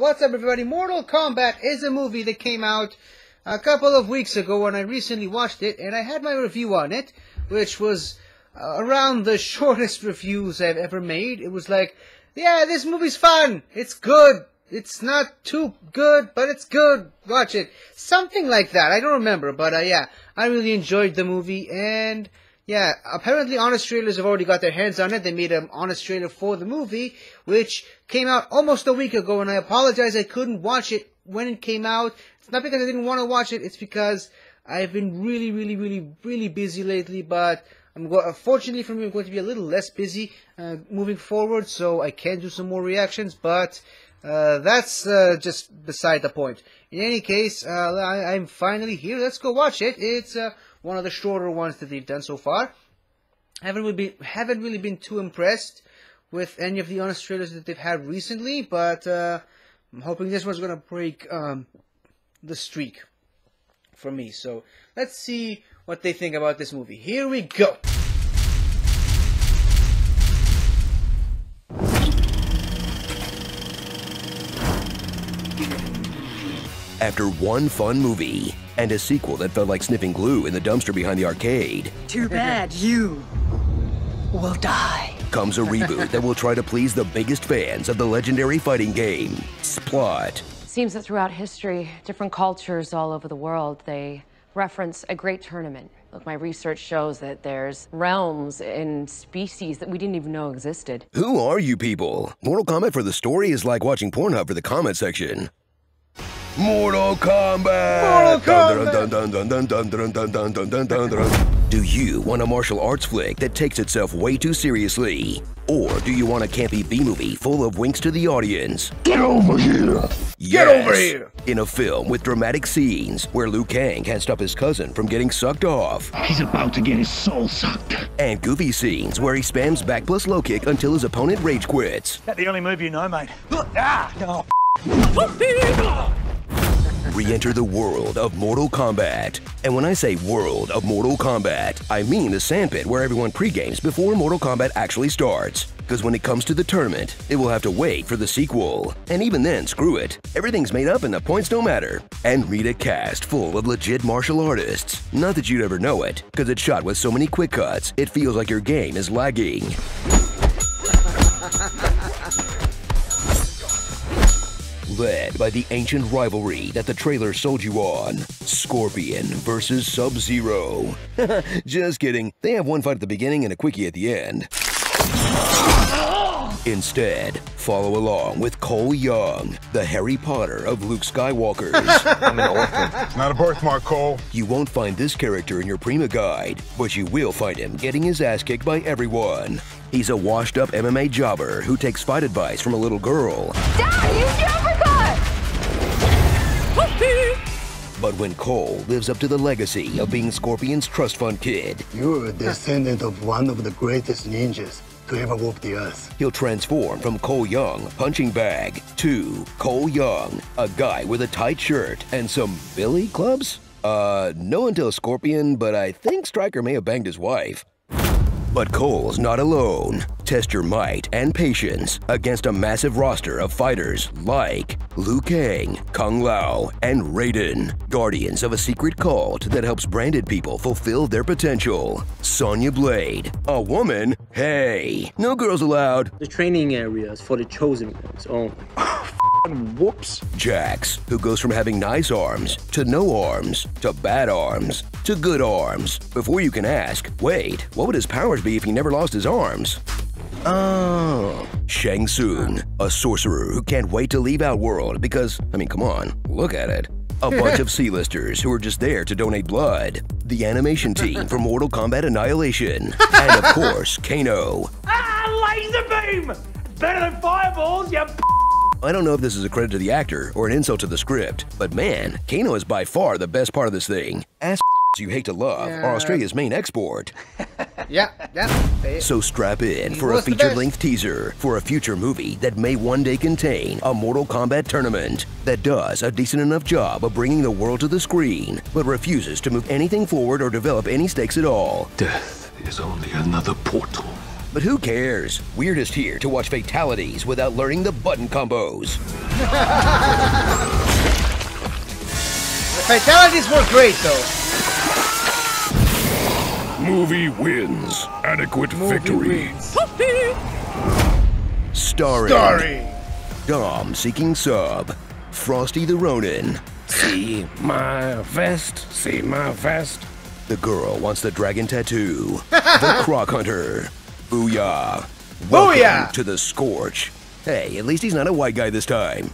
What's up, everybody? Mortal Kombat is a movie that came out a couple of weeks ago when I recently watched it, and I had my review on it, which was uh, around the shortest reviews I've ever made. It was like, yeah, this movie's fun. It's good. It's not too good, but it's good. Watch it. Something like that. I don't remember, but uh, yeah, I really enjoyed the movie, and yeah, apparently Honest Trailers have already got their hands on it. They made an Honest trailer for the movie, which came out almost a week ago, and I apologize I couldn't watch it when it came out. It's not because I didn't want to watch it, it's because I've been really, really, really, really busy lately, but I'm go- fortunately for me, I'm going to be a little less busy uh, moving forward, so I can do some more reactions, but uh, that's uh, just beside the point. In any case, uh, I- am finally here. Let's go watch it. It's uh, one of the shorter ones that they've done so far. Haven't really been, haven't really been too impressed with any of the honest trailers that they've had recently, but uh, I'm hoping this one's gonna break um, the streak for me. So let's see what they think about this movie. Here we go. After one fun movie and a sequel that felt like sniffing glue in the dumpster behind the arcade. Too bad you will die. Comes a reboot that will try to please the biggest fans of the legendary fighting game, Splot. Seems that throughout history, different cultures all over the world, they reference a great tournament. Look, my research shows that there's realms and species that we didn't even know existed. Who are you people? Mortal Kombat for the story is like watching Pornhub for the comment section. Mortal Kombat! Do you want a martial arts flick that takes itself way too seriously? Or do you want a campy B movie full of winks to the audience? Get over here! Yes. Get over here! In a film with dramatic scenes where Liu Kang can't stop his cousin from getting sucked off. He's about to get his soul sucked. And goofy scenes where he spams back plus low kick until his opponent rage quits. That the only move you know, mate? Ah! No. Re-enter the world of Mortal Kombat. And when I say world of Mortal Kombat, I mean the sandpit where everyone pre-games before Mortal Kombat actually starts. Because when it comes to the tournament, it will have to wait for the sequel. And even then, screw it. Everything's made up and the points don't matter. And read a cast full of legit martial artists. Not that you'd ever know it, because it's shot with so many quick cuts, it feels like your game is lagging. Led by the ancient rivalry that the trailer sold you on Scorpion versus Sub Zero. Just kidding, they have one fight at the beginning and a quickie at the end. Instead, follow along with Cole Young, the Harry Potter of Luke Skywalkers. I'm an orphan. It's not a birthmark, Cole. You won't find this character in your Prima guide, but you will find him getting his ass kicked by everyone. He's a washed up MMA jobber who takes fight advice from a little girl. Dad, use the But when Cole lives up to the legacy of being Scorpion's trust fund kid, you're a descendant of one of the greatest ninjas to ever walk the earth. He'll transform from Cole Young, punching bag, to Cole Young, a guy with a tight shirt and some billy clubs? Uh, no until Scorpion, but I think Stryker may have banged his wife. But Cole's not alone. Test your might and patience against a massive roster of fighters like Liu Kang, Kung Lao, and Raiden, guardians of a secret cult that helps branded people fulfill their potential. Sonya Blade, a woman? Hey, no girls allowed. The training area is for the chosen ones only. Whoops. Jax, who goes from having nice arms to no arms to bad arms to good arms. Before you can ask, wait, what would his powers be if he never lost his arms? Oh. Shang Tsung, a sorcerer who can't wait to leave Outworld because, I mean, come on, look at it. A bunch of C-listers who are just there to donate blood. The animation team from Mortal Kombat Annihilation. And of course, Kano. Ah, laser beam! Better than fireballs, you I don't know if this is a credit to the actor or an insult to the script, but man, Kano is by far the best part of this thing. Ass you hate to love yeah. are Australia's main export. yeah, yeah. So strap in for a feature-length teaser for a future movie that may one day contain a Mortal Kombat tournament that does a decent enough job of bringing the world to the screen, but refuses to move anything forward or develop any stakes at all. Death is only another portal But who cares? We're just here to watch fatalities without learning the button combos. The fatalities were great, though. Movie wins. Adequate Movie victory. wins. Starring Starring Dom seeking sub, Frosty the Ronin. See my vest. See my vest. The girl wants the dragon tattoo. the Croc Hunter. Booyah. Welcome Booyah! to the Scorch. Hey, at least he's not a white guy this time.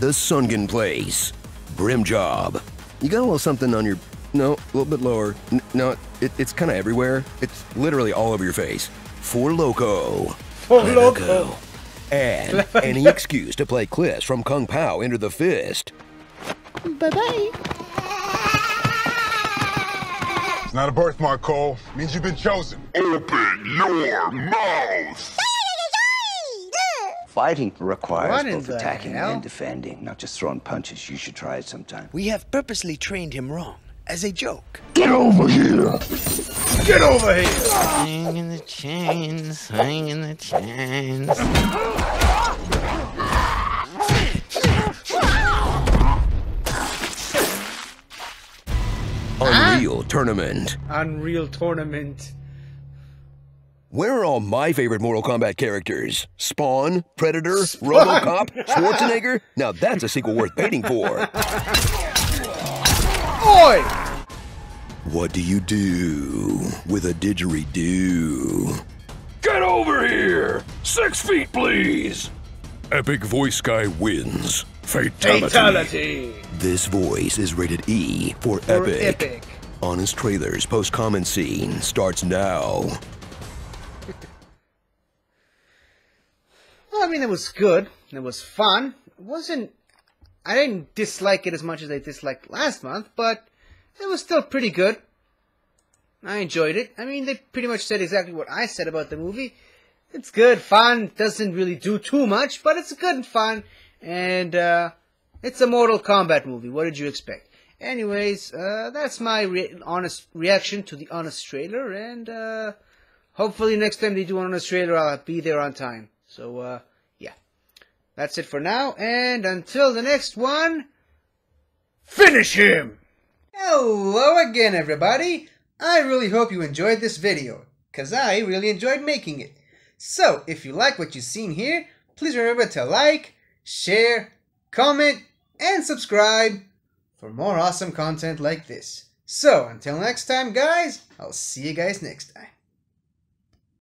The Sunken Place. Brim Job. You got a little something on your. No, a little bit lower. N- no, it, it's kind of everywhere. It's literally all over your face. Four Loko. Four Loko. And any excuse to play Cliss from Kung Pow into the fist. Bye bye. It's not a birthmark, Cole. It means you've been chosen. Open your mouth. Fighting requires What both attacking hell? and defending, not just throwing punches. You should try it sometime. We have purposely trained him wrong, as a joke. Get over here. Get over here. Hang in the chains, hang in the chains. Unreal Tournament. Unreal Tournament. Where are all my favorite Mortal Kombat characters? Spawn, Predator, Robocop, Schwarzenegger? Now that's a sequel worth waiting for. Oi! What do you do with a didgeridoo? Get over here. Six feet, please. Epic voice guy wins. Fatality. Fatality. This voice is rated E for, For epic. epic. Honest Trailers post comment scene starts now. Well, I mean, it was good. It was fun. It wasn't. I didn't dislike it as much as I disliked last month, but it was still pretty good. I enjoyed it. I mean, they pretty much said exactly what I said about the movie. It's good, fun, doesn't really do too much, but it's good and fun, and uh, it's a Mortal Kombat movie. What did you expect? Anyways, uh, that's my re- honest reaction to the honest trailer, and uh, hopefully next time they do an honest trailer, I'll be there on time. So, uh, yeah. That's it for now, and until the next one, finish him! Hello again, everybody! I really hope you enjoyed this video, cause I really enjoyed making it. So, if you like what you've seen here, please remember to like, share, comment, and subscribe for more awesome content like this. So, until next time, guys, I'll see you guys next time.